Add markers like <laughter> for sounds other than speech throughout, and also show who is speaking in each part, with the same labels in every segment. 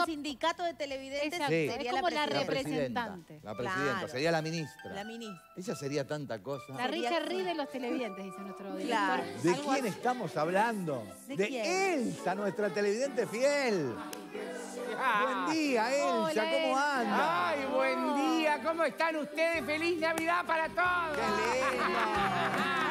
Speaker 1: un sindicato de televidentes,
Speaker 2: Exacto,
Speaker 1: sería
Speaker 2: es
Speaker 1: la
Speaker 2: como la
Speaker 1: presidenta.
Speaker 2: representante.
Speaker 3: La presidenta,
Speaker 1: Claro.
Speaker 3: sería la ministra.
Speaker 1: La ministra.
Speaker 3: Ella sería tanta cosa.
Speaker 2: La Richard Reed de los televidentes, dice nuestro director.
Speaker 1: Claro.
Speaker 3: ¿De
Speaker 2: Algo
Speaker 3: quién
Speaker 2: así.
Speaker 3: estamos hablando?
Speaker 1: ¿De quién?
Speaker 3: Elsa, nuestra televidente fiel. Buen día, Elsa,
Speaker 2: Hola,
Speaker 3: ¿cómo anda?
Speaker 4: Ay, buen día, ¿cómo están ustedes? ¡Feliz Navidad para todos!
Speaker 3: ¡Qué lindo!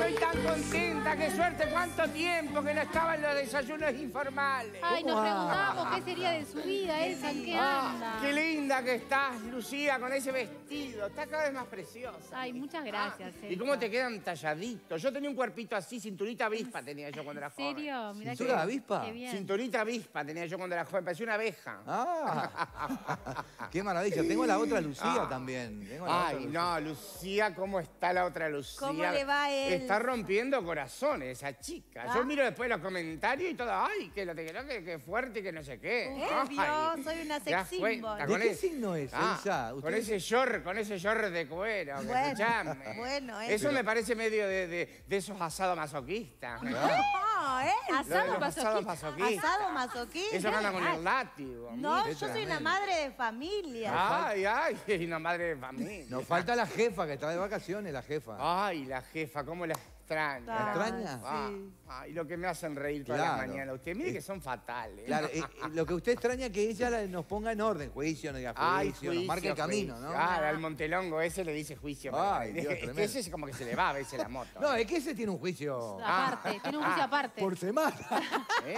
Speaker 4: ¡Ay, estoy tan contenta! ¡Qué suerte! ¿Cuánto tiempo que no estaban los desayunos informales?
Speaker 2: Ay, nos preguntábamos qué sería de su vida, Elsa, ¿en qué
Speaker 4: Ah,
Speaker 2: anda?
Speaker 4: ¡Qué linda que estás, Lucía, con ese vestido! Está cada vez más preciosa.
Speaker 2: Ay, muchas gracias,
Speaker 4: Ah, ¿Y cómo te quedan talladitos? Yo tenía un cuerpito así, cinturita avispa tenía yo cuando era
Speaker 2: ¿En
Speaker 4: joven.
Speaker 2: serio? Mirá
Speaker 3: ¿Cintura avispa?
Speaker 2: Qué bien.
Speaker 4: Cinturita avispa tenía yo cuando era joven, parecía una abeja.
Speaker 3: Ah, <laughs> qué maravilla. Tengo la otra Lucía también. Tengo la otra
Speaker 4: Ay,
Speaker 3: Lucía.
Speaker 4: no, Lucía, ¿cómo está la otra Lucía?
Speaker 1: ¿Cómo le va a él?
Speaker 4: Está rompiendo corazones esa chica.
Speaker 1: Ah.
Speaker 4: Yo miro después los comentarios y todo, ay, que lo te quiero, que, que fuerte y que no sé qué.
Speaker 1: Obvio,
Speaker 4: Ay,
Speaker 1: soy una
Speaker 4: ¿te das
Speaker 1: sex symbol.
Speaker 3: ¿De
Speaker 4: Con
Speaker 3: qué
Speaker 4: el-
Speaker 3: signo es,
Speaker 4: Ah? Con ese short, con ese short de cuero, que
Speaker 1: Bueno,
Speaker 4: escuchame.
Speaker 1: bueno, eh.
Speaker 4: Eso me parece medio de, de- de esos asados masoquistas. ¿no?
Speaker 1: No, ¿eh?
Speaker 2: Asado
Speaker 4: los asados
Speaker 2: masoquista.
Speaker 1: Asado masoquista.
Speaker 4: Eso anda con el látigo.
Speaker 1: No, yo soy una madre de familia.
Speaker 4: Ay, ay, <laughs> una madre de familia.
Speaker 3: Nos falta la jefa, que está de vacaciones, la jefa.
Speaker 4: Ay, la jefa, cómo la extraña.
Speaker 3: ¿La extraña?
Speaker 4: Ah, ah, y lo que me hacen reír todas
Speaker 3: Claro.
Speaker 4: las mañanas. Ustedes miren que son fatales.
Speaker 3: Claro, eh, eh, lo que usted extraña es que ella la- nos ponga en orden, juicio, no diga
Speaker 4: Ay,
Speaker 3: juicio, nos marque el camino,
Speaker 4: juicio.
Speaker 3: ¿no?
Speaker 4: Claro, al Montelongo ese le dice juicio.
Speaker 3: Ay, Dios,
Speaker 4: es que
Speaker 3: tremendo.
Speaker 4: ese es como que se le va a veces la moto.
Speaker 3: No, es que ese tiene un juicio
Speaker 2: Aparte, tiene un juicio aparte.
Speaker 3: por semana. <laughs>
Speaker 4: ¿Eh?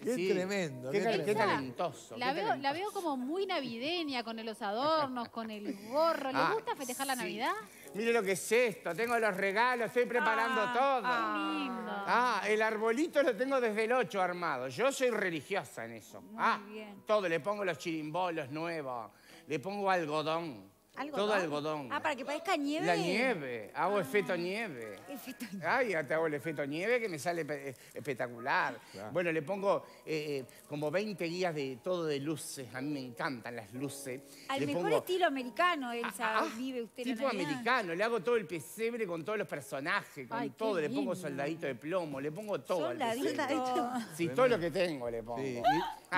Speaker 4: Ah,
Speaker 3: Qué tremendo,
Speaker 4: Qué,
Speaker 3: qué
Speaker 4: talentoso.
Speaker 2: La
Speaker 4: qué
Speaker 2: veo, la veo como muy navideña, con los adornos, con el gorro. ¿Le
Speaker 4: Ah,
Speaker 2: gusta festejar la
Speaker 4: sí.
Speaker 2: Navidad?
Speaker 4: Mire lo que es esto. Tengo los regalos, estoy preparando todo.
Speaker 2: Qué lindo.
Speaker 4: Ah, el arbolito lo tengo desde el 8 armado. Yo soy religiosa en eso. ah,
Speaker 2: bien.
Speaker 4: todo, le pongo los chirimbolos nuevos, le pongo algodón.
Speaker 1: ¿Algodón?
Speaker 4: Todo algodón.
Speaker 1: Ah, para que parezca nieve.
Speaker 4: La nieve, hago efecto nieve. <laughs>
Speaker 1: Efecto
Speaker 4: Ay, ya te hago el efecto nieve que me sale eh, espectacular. Bueno, le pongo eh, eh, como 20 guías de todo de luces. A mí me encantan las luces.
Speaker 5: Al
Speaker 4: Le
Speaker 5: mejor
Speaker 4: pongo-
Speaker 5: estilo americano, Elsa,
Speaker 4: Ah,
Speaker 5: vive usted
Speaker 4: Tipo americano, le hago todo el pesebre con todos los personajes, con
Speaker 2: Ay,
Speaker 4: todo, le pongo soldadito de plomo, le pongo todo al
Speaker 5: Soldadito.
Speaker 4: Sí, todo lo que tengo le pongo.
Speaker 3: Sí,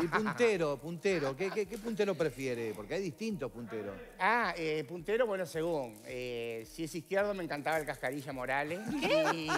Speaker 3: y, y puntero, puntero, ¿qué, qué, qué puntero prefiere? Porque hay distintos punteros.
Speaker 4: Ah, eh, puntero, bueno, según. Eh, si es izquierdo me encantaba el Cascarilla Morales. Y...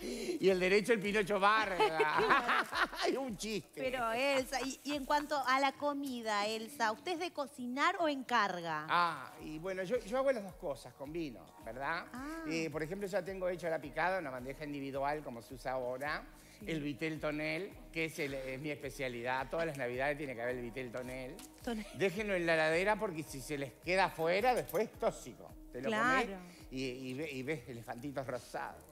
Speaker 4: <laughs> y el derecho el Pinocho Vargas. <laughs> Ay, <laughs> un chiste.
Speaker 1: Pero Elsa, y, y en cuanto a la comida, Elsa, ¿usted es de cocinar o encarga?
Speaker 4: Ah, y bueno, yo, yo hago las dos cosas, combino, ¿verdad?
Speaker 1: Ah.
Speaker 4: Eh, por ejemplo, ya tengo hecho la picada, una bandeja individual como se usa ahora. El vitel tonel, que es, el- es mi especialidad. Todas las navidades tiene que haber el vitel tonel.
Speaker 1: Tonel.
Speaker 4: Déjenlo en la heladera porque si se les queda afuera, después es tóxico. Te lo
Speaker 1: Claro.
Speaker 4: comés y, y ve- y ves elefantitos rosados.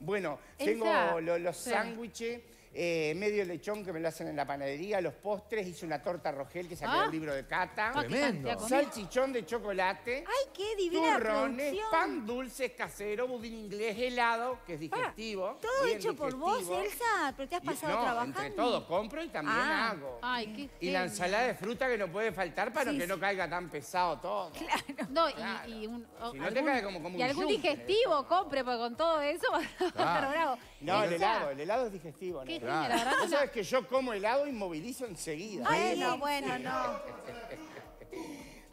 Speaker 4: Bueno, tengo lo- los
Speaker 2: sí.
Speaker 4: sándwiches, eh, medio lechón que me lo hacen en la panadería, los postres, hice una torta rogel que saqué
Speaker 2: Ah.
Speaker 4: del libro de Cata.
Speaker 2: Ah,
Speaker 3: Tremendo.
Speaker 4: Salchichón de chocolate.
Speaker 5: ¡Ay, qué divina
Speaker 4: Turrones,
Speaker 5: producción!
Speaker 4: pan dulce casero, budín inglés helado, que es digestivo.
Speaker 5: Todo hecho por vos. Elsa, pero te has
Speaker 4: Y-
Speaker 5: pasado
Speaker 4: no,
Speaker 5: trabajando.
Speaker 4: entre todo, compro y también
Speaker 5: Ah.
Speaker 4: hago.
Speaker 2: Ay, qué
Speaker 4: y la ensalada de fruta que no puede faltar para
Speaker 5: Sí,
Speaker 4: que
Speaker 5: sí.
Speaker 4: no caiga tan pesado todo. <laughs>
Speaker 2: No, y,
Speaker 4: Claro.
Speaker 2: y un,
Speaker 4: Si no te cae como- como
Speaker 2: y
Speaker 4: un
Speaker 2: algún
Speaker 4: yunque.
Speaker 2: digestivo compre, porque con todo eso <laughs> va a estar bravo.
Speaker 4: No, el helado, el helado es digestivo.
Speaker 2: Qué
Speaker 4: ¿no?
Speaker 2: genio, la verdad.
Speaker 4: Vos sabés que yo como helado y movilizo enseguida.
Speaker 1: Bueno, bueno, no.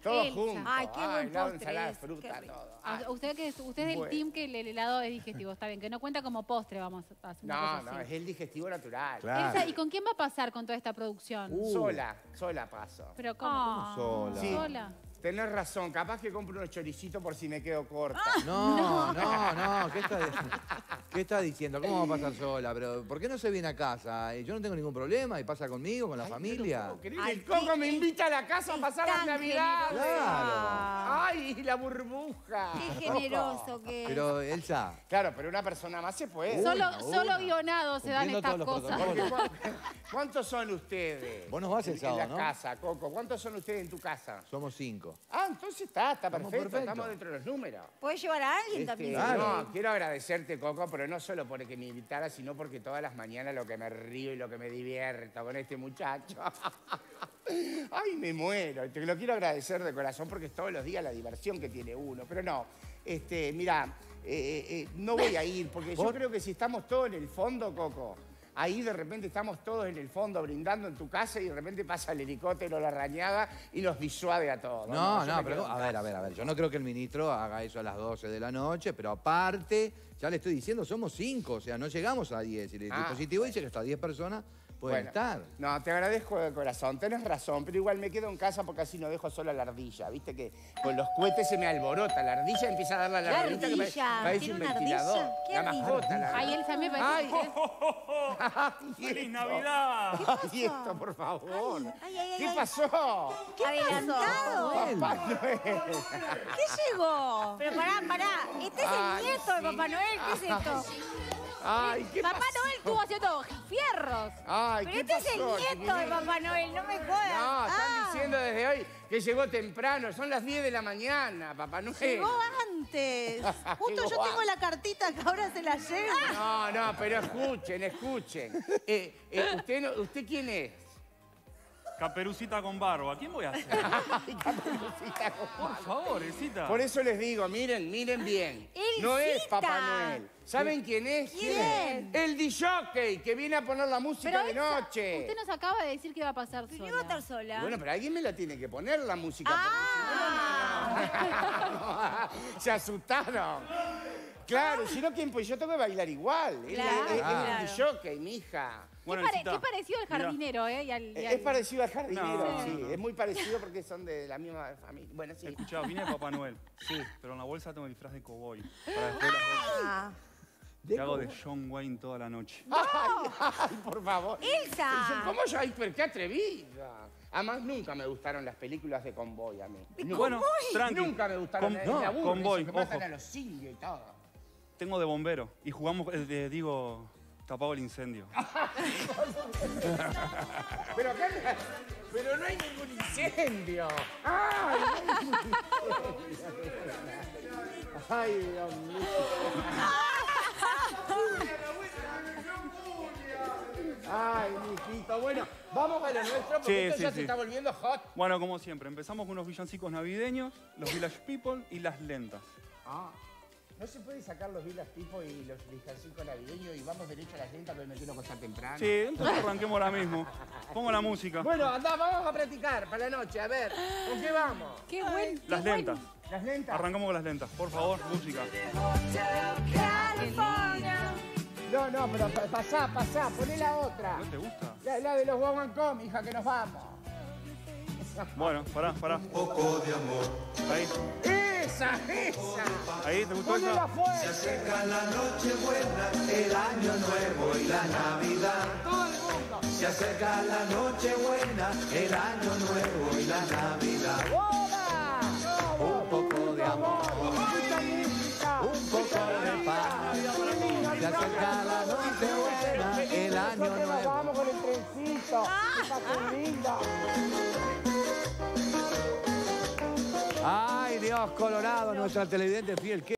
Speaker 4: Todo
Speaker 2: Elsa.
Speaker 4: junto.
Speaker 5: Ay, qué buen
Speaker 4: helado,
Speaker 5: postre
Speaker 4: ensalada
Speaker 5: es,
Speaker 4: fruta,
Speaker 5: qué
Speaker 4: todo. Ay.
Speaker 2: Usted, que es, usted es del
Speaker 4: Bueno.
Speaker 2: team que el, el helado es digestivo, está bien, que no cuenta como postre, vamos a hacer
Speaker 4: No, no,
Speaker 2: así.
Speaker 4: es el digestivo natural.
Speaker 3: Claro.
Speaker 2: Elsa, ¿y con quién va a pasar con toda esta producción?
Speaker 3: Uh.
Speaker 4: Sola, sola paso.
Speaker 2: Pero ¿cómo?
Speaker 3: Sola.
Speaker 4: Sí.
Speaker 2: Sola.
Speaker 4: Tenés razón, capaz que compro unos choricitos por si me quedo corta.
Speaker 3: No, no, no, ¿qué está, qué está diciendo? ¿Cómo va a pasar sola? Pero ¿por qué no se viene a casa? Eh, Yo no tengo ningún problema y pasa conmigo, con la familia.
Speaker 4: No.
Speaker 5: Ay,
Speaker 4: el Coco me invita a la casa a pasar las navidades.
Speaker 3: Claro.
Speaker 4: ¡Ay, la burbuja!
Speaker 5: Qué generoso que es.
Speaker 3: Pero, Elsa,
Speaker 4: Claro, pero una persona más se puede.
Speaker 2: Solo,
Speaker 3: una,
Speaker 2: solo
Speaker 3: una.
Speaker 2: guionados se dan estas cosas.
Speaker 3: protocolos.
Speaker 4: Porque, ¿cu- ¿Cuántos son ustedes?
Speaker 3: Vos nos vas el
Speaker 4: En-
Speaker 3: sábado,
Speaker 4: En la
Speaker 3: ¿no?
Speaker 4: casa, Coco. ¿Cuántos son ustedes en tu casa?
Speaker 3: somos cinco.
Speaker 4: Ah, entonces está, está perfecto.
Speaker 3: perfecto.
Speaker 4: Estamos dentro de los números.
Speaker 5: ¿Puedes llevar a alguien
Speaker 4: Este,
Speaker 5: también?
Speaker 3: Claro.
Speaker 4: No, quiero agradecerte, Coco, pero no solo porque me invitara, sino porque todas las mañanas lo que me río y lo que me divierto con este muchacho. <laughs> Ay, me muero. Te lo quiero agradecer de corazón porque es todos los días la diversión que tiene uno. Pero no, este, mira, eh, eh, no voy a ir porque yo creo que si estamos todos en el fondo, Coco, ahí de repente estamos todos en el fondo brindando en tu casa y de repente pasa el helicóptero, la rañaga y nos disuade a todos.
Speaker 3: No, no, pero a ver, a ver, a ver. Yo no creo que el ministro haga eso a las 12 de la noche, pero aparte, ya le estoy diciendo, somos cinco, o sea, no llegamos a 10. Y el
Speaker 4: Ah,
Speaker 3: dispositivo dice que hasta 10 personas pueden
Speaker 4: Bueno,
Speaker 3: estar.
Speaker 4: No, te agradezco de corazón, tenés razón, pero igual me quedo en casa porque así no dejo sola la ardilla. Viste que con los cohetes se me alborota la ardilla, empieza a darle a la
Speaker 5: ¿Qué
Speaker 4: ardilla que
Speaker 5: ardilla?
Speaker 4: parece
Speaker 1: ¿Tiene
Speaker 4: un
Speaker 1: una
Speaker 4: ventilador.
Speaker 1: ardilla?
Speaker 5: ¿Qué
Speaker 4: la mascota, la
Speaker 2: Ay, me
Speaker 4: Ay,
Speaker 2: parece que...
Speaker 4: Ay,
Speaker 6: ¡Feliz
Speaker 4: esto.
Speaker 6: Navidad!
Speaker 4: Ay, esto, por favor.
Speaker 5: Ay, ay, ay,
Speaker 4: ¿Qué pasó?
Speaker 5: Adelantado.
Speaker 4: Papá Noel.
Speaker 1: ¿Qué llegó?
Speaker 5: Pero pará, pará. Este es
Speaker 4: Ay,
Speaker 5: el nieto de. Papá Noel. ¿Qué es esto?
Speaker 4: Ay, ¿qué
Speaker 2: Papá
Speaker 4: pasó?
Speaker 2: Noel estuvo haciendo fierros.
Speaker 4: Ay,
Speaker 5: Pero
Speaker 4: ¿qué
Speaker 5: este es el nieto de? Papá Noel. No me
Speaker 4: No,
Speaker 5: jodas.
Speaker 4: están
Speaker 5: Ah.
Speaker 4: diciendo desde hoy que llegó temprano. Son las 10 de la mañana, Papá Noel.
Speaker 1: Llegó antes. <laughs> Justo
Speaker 4: Llegó
Speaker 1: yo tengo la cartita que ahora se la llevo.
Speaker 4: No, no, pero escuchen, escuchen. Eh, eh, ¿usted, no- ¿Usted quién es?
Speaker 6: Caperucita con barba. ¿Quién voy a?
Speaker 4: Ay, Caperucita con
Speaker 6: Por favor, Elcita.
Speaker 4: Por eso les digo, miren, miren bien. No es. Papá Noel. ¿Saben quién es?
Speaker 5: ¿Quién?
Speaker 4: El DJ que viene a poner la música
Speaker 2: Pero
Speaker 4: de noche.
Speaker 2: usted nos acaba de decir que iba a pasar
Speaker 5: yo voy a estar
Speaker 2: sola.
Speaker 5: sola.
Speaker 4: Bueno, pero alguien me la tiene que poner la música. porque
Speaker 5: Ah.
Speaker 4: si no, no, no. <laughs> Se asustaron. Claro, si no, ¿quién? Pues yo tengo que bailar igual. Él es-
Speaker 5: Claro,
Speaker 4: es, es
Speaker 5: claro.
Speaker 4: el DJ, mi hija.
Speaker 6: Bueno,
Speaker 2: ¿Qué, pare-
Speaker 6: Elcita,
Speaker 2: qué parecido al
Speaker 6: mirá.
Speaker 2: jardinero, ¿eh? Y al, y
Speaker 4: Es parecido al jardinero,
Speaker 6: No.
Speaker 4: sí. Es muy parecido porque son de la misma familia. Bueno, sí.
Speaker 6: Escuchá, vine de Papá Noel.
Speaker 4: Sí.
Speaker 6: Pero en la bolsa tengo el disfraz de cowboy. Para después.
Speaker 1: Ah,
Speaker 6: Te hago de John Wayne toda la noche. <laughs>
Speaker 4: Ay, ay, por favor.
Speaker 5: Elsa.
Speaker 4: ¿Cómo yo? Ay, pero qué atrevida. Además, nunca me gustaron las películas de convoy a mí. Nunca.
Speaker 6: Bueno, tranqui.
Speaker 4: Nunca me gustaron.
Speaker 6: Con-
Speaker 4: me-
Speaker 6: no,
Speaker 4: aburre
Speaker 6: convoy,
Speaker 4: que matan a los indios y todo.
Speaker 6: Tengo de bombero. Y jugamos, eh, de- digo, tapado el incendio. <laughs>
Speaker 4: Pero acá no, pero no hay ningún incendio. ¡Ay! Ay, Dios mío. Ay, mijito. Bueno, vamos a lo nuestro porque
Speaker 6: Sí,
Speaker 4: esto
Speaker 6: sí,
Speaker 4: ya
Speaker 6: sí.
Speaker 4: se está volviendo hot.
Speaker 6: Bueno, como siempre, empezamos con unos villancicos navideños, los Village People y las lentas.
Speaker 4: Ah. ¿No se puede sacar los vilas tipo y los villancicos navideños y vamos derecho a la lenta porque me quiero acostar temprano?
Speaker 6: Sí, entonces arranquemos ahora mismo. Pongo la música.
Speaker 4: Bueno, anda, vamos a practicar para la noche. A ver, ¿con qué vamos?
Speaker 5: Qué buen.
Speaker 6: Las lentas.
Speaker 4: ¿Las lentas?
Speaker 6: Arrancamos con las lentas. Por favor, música.
Speaker 5: California.
Speaker 4: No, no, pero pa- pasá, pasá, poné la otra.
Speaker 6: ¿No te gusta?
Speaker 4: La, la de los Guaguancom, hija, que nos vamos.
Speaker 6: Bueno, pará, pará.
Speaker 7: poco de amor.
Speaker 6: Ahí,
Speaker 4: ¡Esa, esa!
Speaker 6: ahí, ¿te gustó
Speaker 4: ¡Ponela
Speaker 6: esa?
Speaker 4: fuerte!
Speaker 7: Acerca la noche buena, el año nuevo y la Navidad.
Speaker 4: ¡Todo el mundo!
Speaker 7: Se acerca la noche buena, el año nuevo y la Navidad.
Speaker 4: ¡Hola!
Speaker 3: Un poco de amor, un poco de paz. Se acerca la noche buena, el año nuevo.
Speaker 4: vamos con el trencito. ¡Qué linda!
Speaker 3: Ay, Dios colorado, nuestra televidente fiel. ¿Qué